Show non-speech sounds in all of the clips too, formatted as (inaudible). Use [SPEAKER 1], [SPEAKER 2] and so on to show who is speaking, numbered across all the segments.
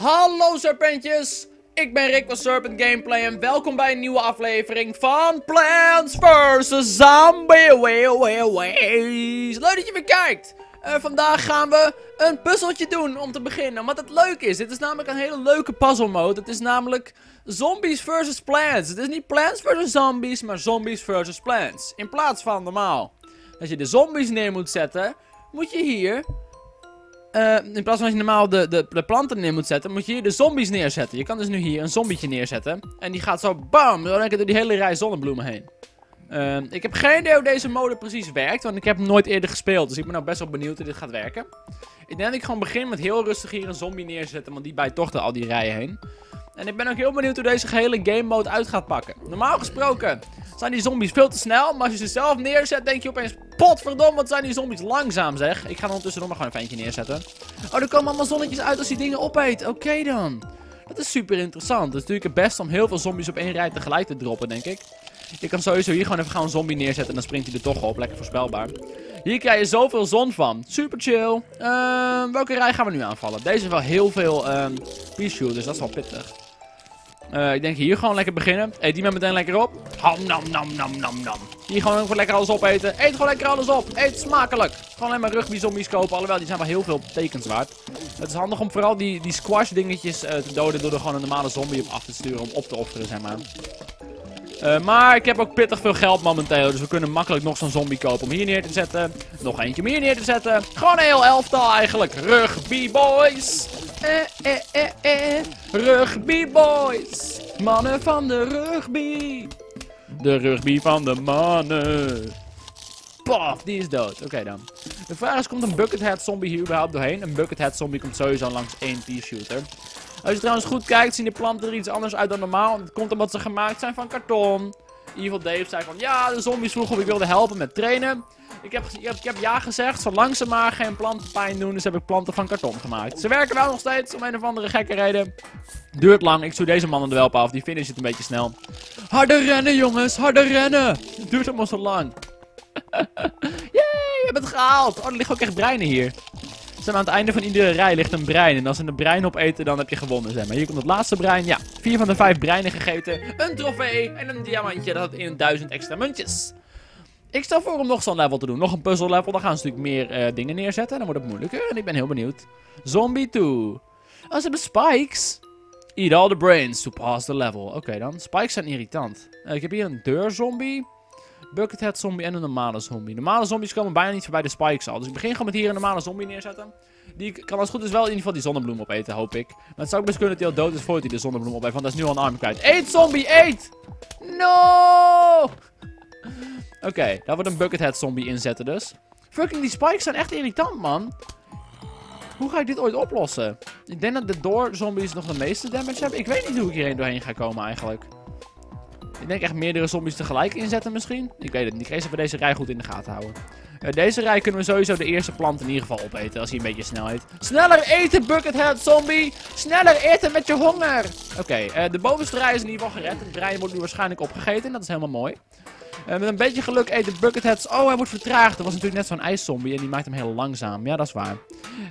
[SPEAKER 1] Hallo serpentjes, ik ben Rick van Serpent Gameplay en welkom bij een nieuwe aflevering van Plants vs. Zombie. Leuk dat je weer kijkt. Uh, vandaag gaan we een puzzeltje doen om te beginnen, wat het leuk is. Dit is namelijk een hele leuke puzzle mode. Het is namelijk Zombies versus Plants. Het is niet Plants versus Zombies, maar Zombies versus Plants. In plaats van normaal dat je de zombies neer moet zetten, moet je hier uh, in plaats van dat je normaal de, de, planten neer moet zetten, moet je hier de zombies neerzetten. Je kan dus nu hier een zombietje neerzetten. En die gaat zo bam, zo door die hele rij zonnebloemen heen. Uh, ik heb geen idee hoe deze mode precies werkt, want ik heb hem nooit eerder gespeeld. Dus ik ben nou best wel benieuwd hoe dit gaat werken. Ik denk dat ik gewoon begin met heel rustig hier een zombie neerzetten, want die bijt toch al die rijen heen. En ik ben ook heel benieuwd hoe deze gehele game mode uit gaat pakken. Normaal gesproken zijn die zombies veel te snel. Maar als je ze zelf neerzet, denk je opeens... Potverdomme, wat zijn die zombies langzaam, zeg. Ik ga ondertussen nog maar gewoon een eentje neerzetten. Oh, er komen allemaal zonnetjes uit als die dingen opeet. Oké dan. Dat is super interessant. Het is natuurlijk het best om heel veel zombies op één rij tegelijk te droppen, denk ik. Je kan sowieso hier gewoon even gaan een zombie neerzetten en dan springt hij er toch op. Lekker voorspelbaar. Hier krijg je zoveel zon van. Super chill. Uh, welke rij gaan we nu aanvallen? Deze heeft wel heel veel peace dus dat is wel pittig. Uh, ik denk hier gewoon lekker beginnen. Eet die maar meteen lekker op. Ham, nam, nam, nam, nam, nam. Hier gewoon lekker alles opeten. Eet gewoon lekker alles op. Eet smakelijk. Gewoon alleen maar rugby zombies kopen. Alhoewel, die zijn wel heel veel tekens waard. Het is handig om vooral die, die squash dingetjes uh, te doden door er gewoon een normale zombie op af te sturen om op te offeren, zeg maar. Uh, maar ik heb ook pittig veel geld momenteel. Dus we kunnen makkelijk nog zo'n zombie kopen om hier neer te zetten. Nog eentje om hier neer te zetten. Gewoon een heel elftal eigenlijk. Rugby boys. Eh, eh, eh, eh. Rugby boys. Mannen van de rugby. De rugby van de mannen. Paf, die is dood. Oké dan. De vraag is, komt een buckethead zombie hier überhaupt doorheen? Een buckethead zombie komt sowieso langs één T-shooter. Als je trouwens goed kijkt, zien de planten er iets anders uit dan normaal. Dat komt omdat ze gemaakt zijn van karton. Evil Dave zei van, ja, de zombies vroegen of ik wilde helpen met trainen. Ik heb, ik heb, ja gezegd, zolang ze maar geen planten pijn doen, dus heb ik planten van karton gemaakt. Ze werken wel nog steeds, om een of andere gekke reden. Duurt lang, ik zoek deze mannen wel af, die finish het een beetje snel. Harder rennen jongens, harder rennen! Het duurt allemaal zo lang. (laughs) Yay, we hebben het gehaald! Oh, er liggen ook echt breinen hier. Zeg aan het einde van iedere rij ligt een brein. En als ze een brein opeten, dan heb je gewonnen. Zeg maar. Hier komt het laatste brein. Ja, vier van de vijf breinen gegeten. Een trofee en een diamantje. Dat in duizend extra muntjes. Ik stel voor om nog zo'n level te doen. Nog een puzzle level. Dan gaan ze natuurlijk meer uh, dingen neerzetten. Dan wordt het moeilijker. En ik ben heel benieuwd. Zombie 2. Oh, ze hebben spikes. Eat all the brains to pass the level. Oké dan. Spikes zijn irritant. Uh, ik heb hier een deurzombie. Buckethead zombie en een normale zombie. Normale zombies komen bijna niet voorbij de spikes al. Dus ik begin gewoon met hier een normale zombie neerzetten. Die kan als het goed is wel in ieder geval die zonnebloem opeten, hoop ik. Maar het zou ook best kunnen dat hij al dood is voordat hij de zonnebloem opeet. Want dat is nu al een arm kwijt. Eet zombie, eet! No! Oké, daar wordt een Buckethead zombie inzetten dus. Fucking die spikes zijn echt irritant, man. Hoe ga ik dit ooit oplossen? Ik denk dat de door zombies nog de meeste damage hebben. Ik weet niet hoe ik hierheen doorheen ga komen eigenlijk. Ik denk echt meerdere zombies tegelijk inzetten misschien. Ik weet het niet. Ik ga even deze rij goed in de gaten houden. Deze rij kunnen we sowieso de eerste plant in ieder geval opeten. Als hij een beetje snel heet. Sneller eten, Buckethead zombie! Sneller eten met je honger! Oké, uh, de bovenste rij is in ieder geval gered. Het brein wordt nu waarschijnlijk opgegeten. Dat is helemaal mooi. Uh, met een beetje geluk eten Bucketheads... Oh, hij wordt vertraagd. Dat was natuurlijk net zo'n ijszombie. En die maakt hem heel langzaam. Ja, dat is waar.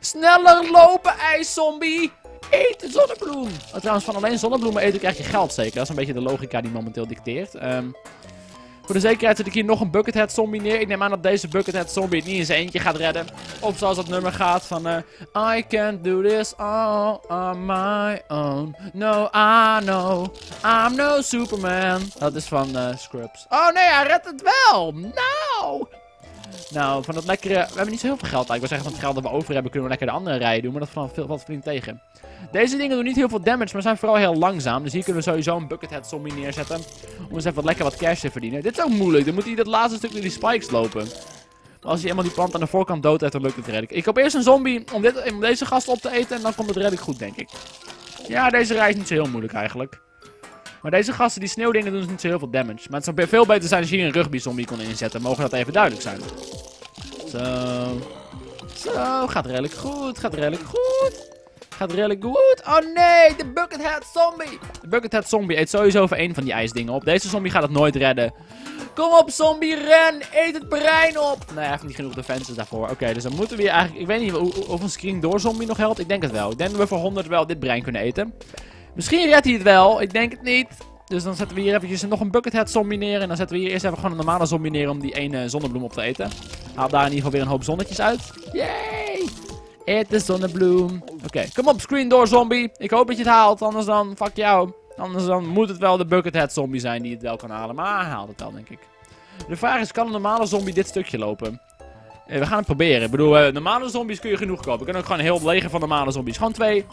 [SPEAKER 1] Sneller lopen, ijszombie! Eet zonnebloem. Oh, trouwens, van alleen zonnebloemen eten krijg je geld zeker. Dat is een beetje de logica die momenteel dicteert. Um, voor de zekerheid zet ik hier nog een Buckethead zombie neer. Ik neem aan dat deze Buckethead zombie het niet in zijn eentje gaat redden. Of zoals dat nummer gaat van... Uh, I can't do this all on my own. No, I know. I'm no Superman. Dat is van uh, Scrubs. Oh nee, hij redt het wel. Nou. Nou, van dat lekkere... We hebben niet zo heel veel geld. Ik wil zeggen, van het geld dat we over hebben, kunnen we lekker de andere rijen doen. Maar dat valt veel, wat vriend tegen. Deze dingen doen niet heel veel damage, maar zijn vooral heel langzaam. Dus hier kunnen we sowieso een Buckethead zombie neerzetten. Om eens even lekker wat cash te verdienen. Dit is ook moeilijk. Dan moet hij dat laatste stuk door die spikes lopen. Maar als hij eenmaal die plant aan de voorkant dood heeft, dan lukt het redelijk. Ik hoop eerst een zombie om, dit, om deze gast op te eten. En dan komt het redelijk goed, denk ik. Ja, deze rij is niet zo heel moeilijk eigenlijk. Maar deze gasten, die sneeuwdingen, doen niet zo heel veel damage. Maar het zou veel beter zijn als je hier een rugby zombie kon inzetten. Mogen dat even duidelijk zijn. Zo. Zo, gaat redelijk goed. Gaat redelijk goed. Gaat redelijk goed. Oh nee, de Buckethead zombie. De Buckethead zombie eet sowieso voor één van die ijsdingen op. Deze zombie gaat het nooit redden. Kom op, zombie, ren! Eet het brein op! Nee, heeft niet genoeg defenses daarvoor. Oké, dus dan moeten we hier eigenlijk... Ik weet niet of een screen door zombie nog helpt. Ik denk het wel. Ik denk dat we voor 100 wel dit brein kunnen eten. Misschien redt hij het wel. Ik denk het niet. Dus dan zetten we hier eventjes nog een Buckethead zombie neer. En dan zetten we hier eerst even gewoon een normale zombie neer om die ene zonnebloem op te eten. Haal daar in ieder geval weer een hoop zonnetjes uit. Yay! Eet de zonnebloem. Oké, kom op screen door zombie. Ik hoop dat je het haalt, anders dan fuck jou. Anders dan moet het wel de Buckethead zombie zijn die het wel kan halen. Maar hij haalt het wel, denk ik. De vraag is, kan een normale zombie dit stukje lopen? Eh, we gaan het proberen. Ik bedoel, uh, normale zombies kun je genoeg kopen. We kunnen ook gewoon een heel leger van normale zombies. Gewoon twee.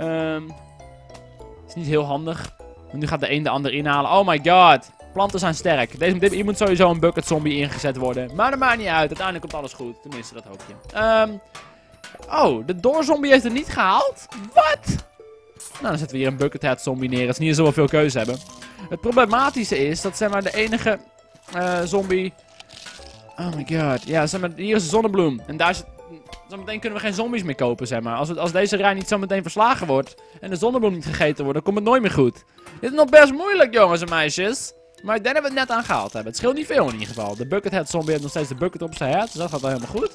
[SPEAKER 1] Um, is niet heel handig. nu gaat de een de ander inhalen. Oh my god. Planten zijn sterk. Deze, dit, hier sowieso een bucket zombie ingezet worden. Maar dat maakt niet uit. Uiteindelijk komt alles goed. Tenminste, dat hoop je. Um, oh, de doorzombie heeft het niet gehaald? Wat? Nou, dan zetten we hier een buckethead zombie neer. Dat is niet zoveel keuze hebben. Het problematische is dat zeg maar de enige uh, zombie... Oh my god. Ja, zeg maar, hier is een zonnebloem. En daar is Zometeen kunnen we geen zombies meer kopen, zeg maar. Als, het, als deze rij niet zometeen verslagen wordt en de zonnebloem niet gegeten wordt, dan komt het nooit meer goed. Dit is nog best moeilijk, jongens en meisjes. Maar ik denk dat we het net aan gehaald hebben. Het scheelt niet veel in ieder geval. De Buckethead zombie heeft nog steeds de bucket op zijn head, dus dat gaat wel helemaal goed.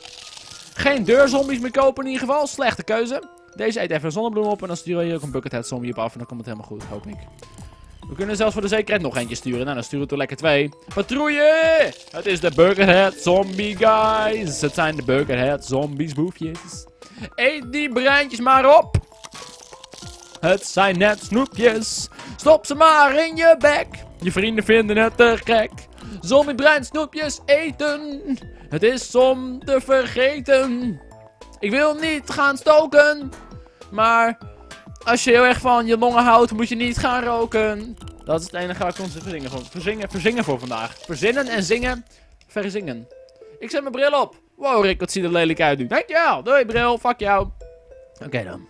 [SPEAKER 1] Geen deurzombies meer kopen in ieder geval. Slechte keuze. Deze eet even een zonnebloem op en dan sturen we hier ook een Buckethead zombie op af en dan komt het helemaal goed, hoop ik. We kunnen zelfs voor de zekerheid nog eentje sturen. Nou, dan sturen we er lekker twee. Patrouille! Het is de Burgerhead Zombie Guys. Het zijn de Burgerhead Zombies boefjes. Eet die breintjes maar op. Het zijn net snoepjes. Stop ze maar in je bek. Je vrienden vinden het te gek. Zombiebrein snoepjes eten. Het is om te vergeten. Ik wil niet gaan stoken. Maar als je heel erg van je longen houdt, moet je niet gaan roken. Dat is het enige waar ik ons verzingen, voor, verzingen, verzingen voor vandaag. Verzinnen en zingen. Verzingen. Ik zet mijn bril op. Wow, Rick, wat ziet er lelijk uit nu. Dankjewel. Doei, bril. Fuck jou. Oké dan.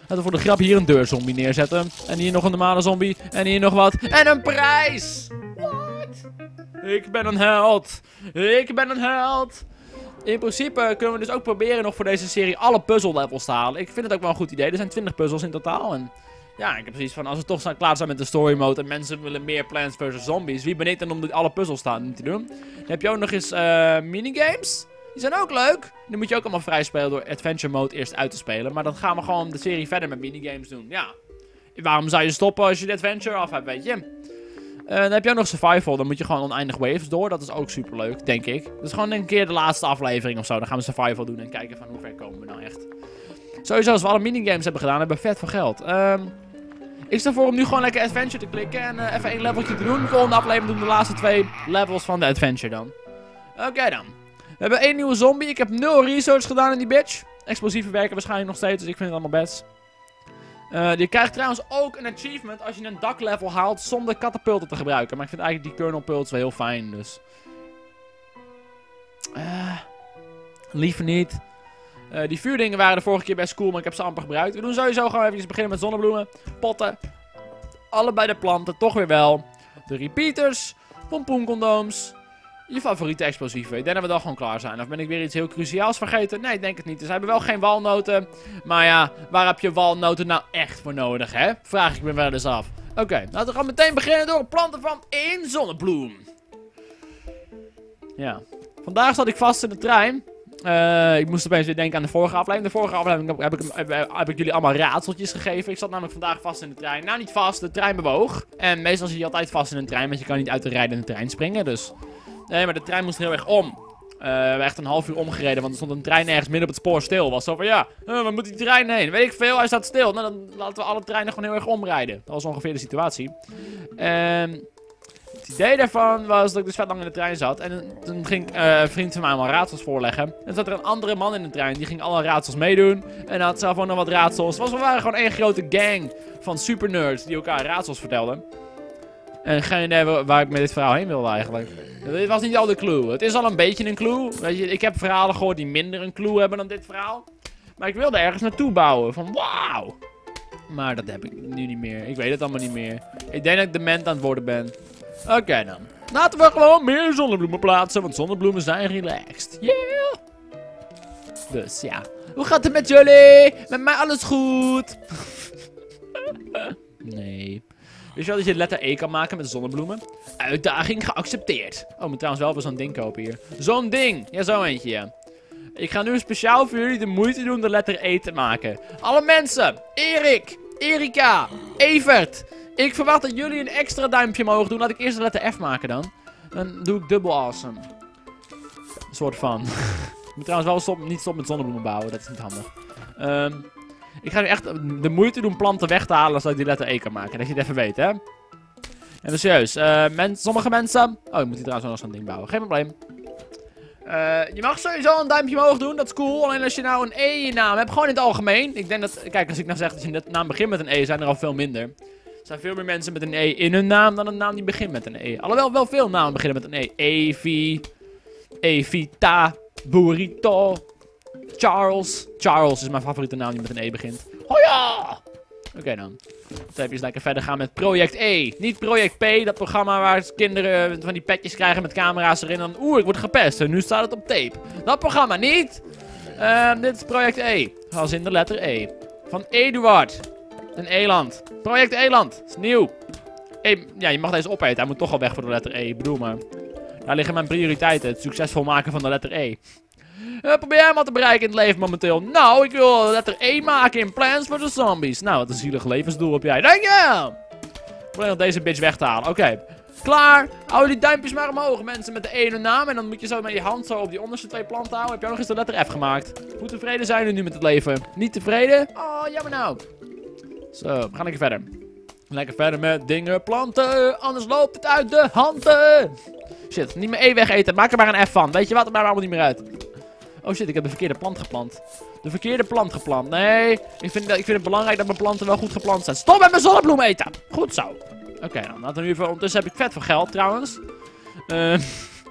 [SPEAKER 1] Laten we voor de grap hier een deurzombie neerzetten. En hier nog een normale zombie. En hier nog wat. En een prijs! What? Ik ben een held. Ik ben een held. In principe kunnen we dus ook proberen nog voor deze serie alle puzzle levels te halen. Ik vind het ook wel een goed idee. Er zijn 20 puzzels in totaal. En ja, ik heb precies van, als we toch klaar zijn met de story mode en mensen willen meer Plants vs. Zombies, wie ben ik dan om alle puzzels te doen? Dan heb je ook nog eens uh, minigames. Die zijn ook leuk. Die moet je ook allemaal vrij spelen door Adventure Mode eerst uit te spelen. Maar dan gaan we gewoon de serie verder met minigames doen. Ja, waarom zou je stoppen als je de Adventure af hebt, weet je? Uh, dan heb je nog Survival. Dan moet je gewoon oneindig waves door. Dat is ook super leuk, denk ik. Dus gewoon een keer de laatste aflevering of zo. Dan gaan we Survival doen en kijken van hoe ver komen we nou echt. Sowieso, als we alle minigames hebben gedaan, hebben we vet veel geld. Um, ik stel voor om nu gewoon lekker Adventure te klikken en uh, even één leveltje te doen. De volgende aflevering doen we de laatste twee levels van de Adventure dan. Oké dan. We hebben één nieuwe zombie. Ik heb nul research gedaan in die bitch. Explosieven werken waarschijnlijk nog steeds, dus ik vind het allemaal best. Uh, je krijgt trouwens ook een achievement als je een daklevel haalt zonder katapulten te gebruiken. Maar ik vind eigenlijk die kernel pults wel heel fijn, dus... Uh, liever niet. Uh, die vuurdingen waren de vorige keer best cool, maar ik heb ze amper gebruikt. We doen sowieso gewoon even beginnen met zonnebloemen, potten. Allebei de planten, toch weer wel. De repeaters, pompoencondooms, je favoriete explosieven. Ik denk dat we dan gewoon klaar zijn. Of ben ik weer iets heel cruciaals vergeten? Nee, ik denk het niet. Dus we hebben wel geen walnoten. Maar ja, waar heb je walnoten nou echt voor nodig, hè? Vraag ik me wel eens af. Oké, laten we gaan meteen beginnen door het planten van één zonnebloem. Ja. Vandaag zat ik vast in de trein. Uh, ik moest opeens weer denken aan de vorige aflevering. De vorige aflevering heb ik, heb, heb, ik jullie allemaal raadseltjes gegeven. Ik zat namelijk vandaag vast in de trein. Nou, niet vast, de trein bewoog. En meestal zit je altijd vast in een trein, want je kan niet uit de rijdende trein springen. Dus Nee, maar de trein moest heel erg om. Uh, we hebben echt een half uur omgereden, want er stond een trein ergens midden op het spoor stil. Was zo van, ja, uh, waar moet die trein heen? Weet ik veel, hij staat stil. Nou, dan laten we alle treinen gewoon heel erg omrijden. Dat was ongeveer de situatie. En het idee daarvan was dat ik dus vet lang in de trein zat. En toen ging uh, een vriend van mij allemaal raadsels voorleggen. En zat er een andere man in de trein, die ging alle raadsels meedoen. En had zelf ook nog wat raadsels. Was, we waren gewoon één grote gang van supernerds die elkaar raadsels vertelden. En geen idee waar ik met dit verhaal heen wilde eigenlijk. Dit was niet al de clue. Het is al een beetje een clue. Weet je, ik heb verhalen gehoord die minder een clue hebben dan dit verhaal. Maar ik wilde ergens naartoe bouwen. Van wauw. Maar dat heb ik nu niet meer. Ik weet het allemaal niet meer. Ik denk dat ik dement aan het worden ben. Oké dan. Laten we gewoon meer zonnebloemen plaatsen. Want zonnebloemen zijn relaxed. Yeah. Dus ja. Hoe gaat het met jullie? Met mij alles goed. (laughs) nee. Weet je wel dat je letter E kan maken met zonnebloemen? Uitdaging geaccepteerd. Oh, moet trouwens wel weer zo'n ding kopen hier. Zo'n ding. Ja, zo eentje, ja. Ik ga nu speciaal voor jullie de moeite doen de letter E te maken. Alle mensen. Erik. Erika. Evert. Ik verwacht dat jullie een extra duimpje mogen doen. Laat ik eerst de letter F maken dan. Dan doe ik dubbel awesome. Een soort van. (laughs) ik moet trouwens wel stop, niet stoppen met zonnebloemen bouwen. Dat is niet handig. Um, ik ga nu echt de moeite doen planten weg te halen zodat ik die letter E kan maken. Dat je het even weet, hè. En serieus. Uh, sommige mensen... Oh, ik moet hier trouwens nog zo'n ding bouwen. Geen probleem. Uh, je mag sowieso een duimpje omhoog doen, dat is cool. Alleen als je nou een E in je naam hebt, gewoon in het algemeen. Ik denk dat, kijk, als ik nou zeg dat je de naam begint met een E, zijn er al veel minder. Er zijn veel meer mensen met een E in hun naam dan een naam die begint met een E. Alhoewel wel veel namen beginnen met een E. Evi, Evita, Burrito, Charles. Charles is mijn favoriete naam die met een E begint. Oh ja! Oké dan. Dan heb je eens lekker verder gaan met Project E. Niet Project P, dat programma waar kinderen van die petjes krijgen met camera's erin. Dan, oeh, ik word gepest. En nu staat het op tape. Dat programma niet. Uh, dit is Project E. Als in de letter E. Van Eduard. Een eland. Project Eland. is nieuw. E ja, je mag deze opeten. Hij moet toch al weg voor de letter E. Ik bedoel maar. Daar liggen mijn prioriteiten. Het succesvol maken van de letter E. Uh, probeer jij wat te bereiken in het leven momenteel? Nou, ik wil letter E maken in Plants for the Zombies. Nou, wat een zielig levensdoel heb jij. Dank je! Probeer nog deze bitch weg te halen. Oké. Klaar. Hou die duimpjes maar omhoog, mensen, met de ene naam. En dan moet je zo met je hand zo op die onderste twee planten houden. Heb ook nog eens de letter F gemaakt. Hoe tevreden zijn we nu met het leven? Niet tevreden? Oh, jammer nou. Zo, we gaan lekker verder. Lekker verder met dingen planten. Anders loopt het uit de handen. Shit, niet meer E weg eten. Maak er maar een F van. Weet je wat? Het maakt allemaal niet meer uit. Oh shit, ik heb de verkeerde plant geplant. De verkeerde plant geplant. Nee, ik vind, ik vind het belangrijk dat mijn planten wel goed geplant zijn. Stop met mijn zonnebloem eten! Goed zo. Oké, dan laten we nu even... Ondertussen heb ik vet veel geld trouwens. Uh,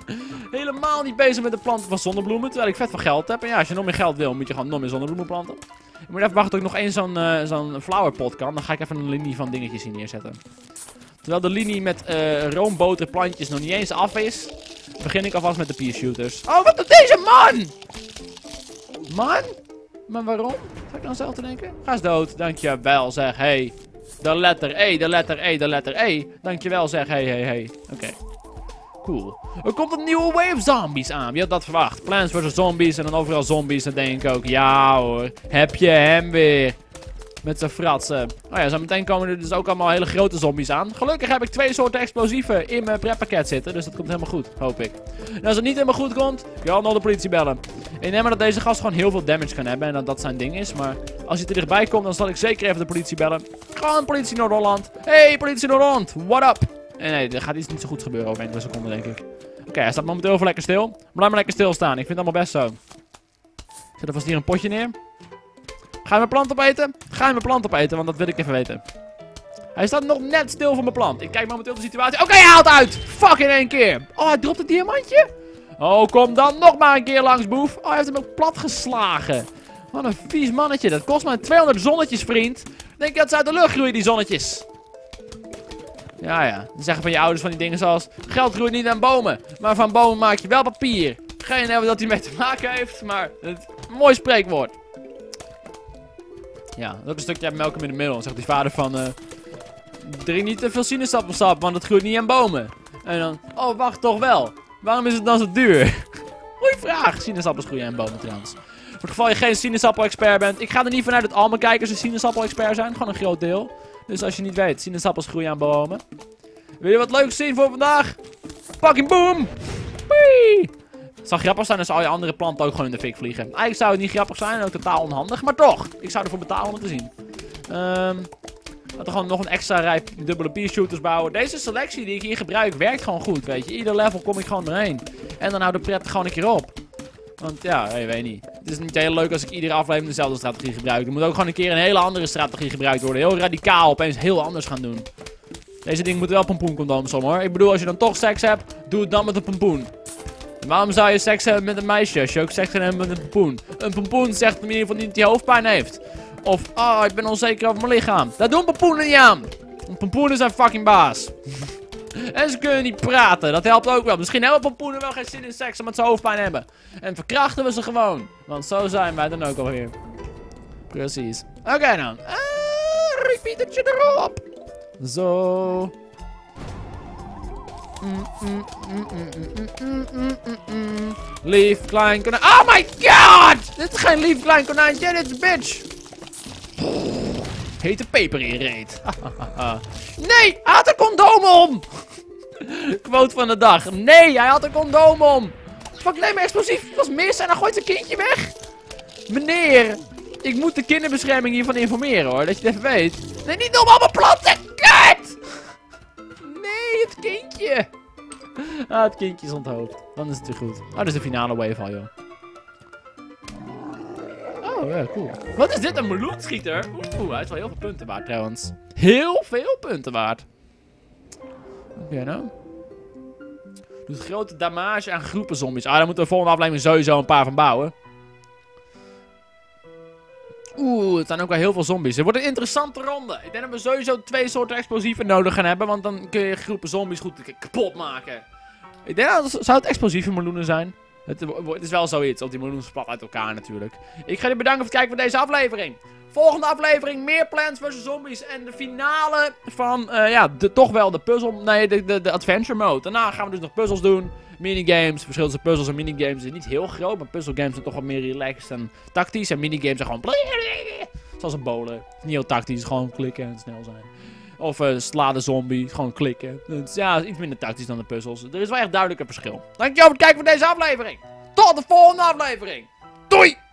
[SPEAKER 1] (laughs) helemaal niet bezig met de planten van zonnebloemen. Terwijl ik vet veel geld heb. En ja, als je nog meer geld wil, moet je gewoon nog meer zonnebloemen planten. Ik moet even wachten tot ik nog één zo'n uh, zo'n flowerpot kan. Dan ga ik even een linie van dingetjes hier neerzetten. Terwijl de linie met uh, roomboterplantjes nog niet eens af is, begin ik alvast met de pea shooters. Oh, wat doet deze man? Man? Maar waarom? Ga ik dan zelf te denken? Ga eens dood. Dankjewel zeg. Hey. De letter E, de letter E, de letter E. Dankjewel zeg. Hey, hey, hey. Oké. Cool. Er komt een nieuwe wave zombies aan. Wie had dat verwacht? Plants vs Zombies en dan overal zombies. Dan denk ik ook, ja hoor. Heb je hem weer. Met zijn fratsen. Oh ja, zo meteen komen er dus ook allemaal hele grote zombies aan. Gelukkig heb ik twee soorten explosieven in mijn preppakket zitten. Dus dat komt helemaal goed, hoop ik. En als het niet helemaal goed komt, kan nog de politie bellen. Ik neem maar dat deze gast gewoon heel veel damage kan hebben. En dat dat zijn ding is. Maar als hij er dichtbij komt, dan zal ik zeker even de politie bellen. Gewoon politie Noord-Holland. Hey, politie Noord-Holland. What up? En nee, er gaat iets niet zo goed gebeuren over enkele seconden, denk ik. Oké, hij staat momenteel even lekker stil. Blijf maar lekker stilstaan. Ik vind het allemaal best zo. Ik zet er vast hier een potje neer. Ga je mijn plant opeten? Ga je mijn plant opeten, want dat wil ik even weten. Hij staat nog net stil voor mijn plant. Ik kijk momenteel de situatie. Oké, hij haalt uit! Fuck in één keer. Oh, hij dropt een diamantje. Oh, kom dan nog maar een keer langs, boef. Oh, hij heeft hem ook plat geslagen. Wat een vies mannetje. Dat kost maar 200 zonnetjes, vriend. Denk je dat ze uit de lucht groeien, die zonnetjes? Ja, ja. Dan zeggen van je ouders van die dingen zoals... Geld groeit niet aan bomen. Maar van bomen maak je wel papier. Geen idee wat hij mee te maken heeft, maar... Het, mooi spreekwoord. Ja, dat is een stukje melk in de middel. Zegt die vader van... Uh, drink niet te veel sinaasappelsap, want het groeit niet aan bomen. En dan... Oh, wacht toch wel. Waarom is het dan zo duur? (laughs) Goeie vraag. Sinaasappels groeien aan bomen trouwens. Voor het geval je geen sinaasappel-expert bent. Ik ga er niet vanuit dat al mijn kijkers een sinaasappel-expert zijn. Gewoon een groot deel. Dus als je niet weet, sinaasappels groeien aan bomen. Wil je wat leuks zien voor vandaag? Fucking boom! Wee! Het zou grappig zijn als al je andere planten ook gewoon in de fik vliegen. Eigenlijk zou het niet grappig zijn en ook totaal onhandig. Maar toch, ik zou ervoor betalen om het te zien. Um, laten we gewoon nog een extra rij dubbele peer-shooters bouwen. Deze selectie die ik hier gebruik werkt gewoon goed, weet je. Ieder level kom ik gewoon doorheen. En dan houdt de pret gewoon een keer op. Want ja, je weet niet. Het is niet heel leuk als ik iedere aflevering dezelfde strategie gebruik. Er moet ook gewoon een keer een hele andere strategie gebruikt worden. Heel radicaal, opeens heel anders gaan doen. Deze ding moet wel pompoencondooms om hoor. Ik bedoel, als je dan toch seks hebt, doe het dan met een pompoen. Waarom zou je seks hebben met een meisje als je ook seks hebt met een pompoen? Een pompoen zegt in ieder geval niet dat hij hoofdpijn heeft. Of, ah, oh, ik ben onzeker over mijn lichaam. Dat doen pompoenen niet aan. Een pompoen is een fucking baas. (laughs) En ze kunnen niet praten. Dat helpt ook wel. Misschien hebben pompoenen wel geen zin in seks omdat ze hoofdpijn hebben. En verkrachten we ze gewoon. Want zo zijn wij dan ook alweer. Precies. Oké dan. Uh, repeatertje erop. Zo. Lief klein konijn. Oh my god! Dit is geen lief klein konijntje, dit is bitch. Hete peper in reet. (laughs) nee, hij had een condoom om. (laughs) Quote van de dag. Nee, hij had een condoom om. Fuck, nee, maar explosief was mis en dan gooit zijn kindje weg. Meneer, ik moet de kinderbescherming hiervan informeren hoor, dat je het even weet. Nee, niet om allemaal planten, kut! Het kindje. Ah, het kindje is onthoofd. Dan is het weer goed. Oh, dat is de finale wave al, joh. Oh, ja, cool. Wat is dit, een meloenschieter? Oeh, hij is wel heel veel punten waard trouwens. Heel veel punten waard. Oké, nou. Doet grote damage aan groepen zombies. Ah, daar moeten we volgende aflevering sowieso een paar van bouwen. Oeh, het zijn ook wel heel veel zombies. Het wordt een interessante ronde. Ik denk dat we sowieso twee soorten explosieven nodig gaan hebben. Want dan kun je groepen zombies goed kapot maken. Ik denk dat zou het explosieve meloenen zijn. Het, is wel zoiets, want die meloenen plat uit elkaar natuurlijk. Ik ga jullie bedanken voor het kijken van deze aflevering. Volgende aflevering, meer Plants vs. Zombies. En de finale van, uh, ja, de, toch wel de puzzel, nee, de, de, de adventure mode. Daarna gaan we dus nog puzzels doen, minigames. Verschil tussen puzzels en minigames is niet heel groot, maar puzzelgames zijn toch wat meer relaxed en tactisch. En minigames zijn gewoon... (laughs) Zoals een bowlen. Niet heel tactisch, gewoon klikken en snel zijn. Of uh, sla de zombie, gewoon klikken. Dus ja, iets minder tactisch dan de puzzels. Er is wel echt duidelijk een verschil. Dankjewel voor het kijken van deze aflevering. Tot de volgende aflevering. Doei!